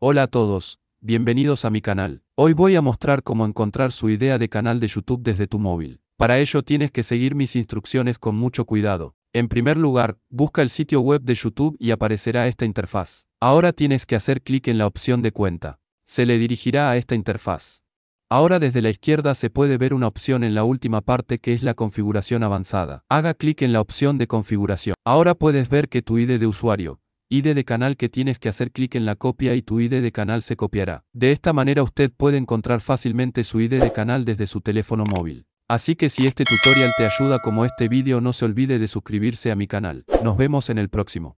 Hola a todos, bienvenidos a mi canal. Hoy voy a mostrar cómo encontrar su idea de canal de YouTube desde tu móvil. Para ello tienes que seguir mis instrucciones con mucho cuidado. En primer lugar, busca el sitio web de YouTube y aparecerá esta interfaz. Ahora tienes que hacer clic en la opción de cuenta. Se le dirigirá a esta interfaz. Ahora desde la izquierda se puede ver una opción en la última parte que es la configuración avanzada. Haga clic en la opción de configuración. Ahora puedes ver que tu ID de usuario, ID de canal que tienes que hacer clic en la copia y tu ID de canal se copiará. De esta manera usted puede encontrar fácilmente su ID de canal desde su teléfono móvil. Así que si este tutorial te ayuda como este vídeo no se olvide de suscribirse a mi canal. Nos vemos en el próximo.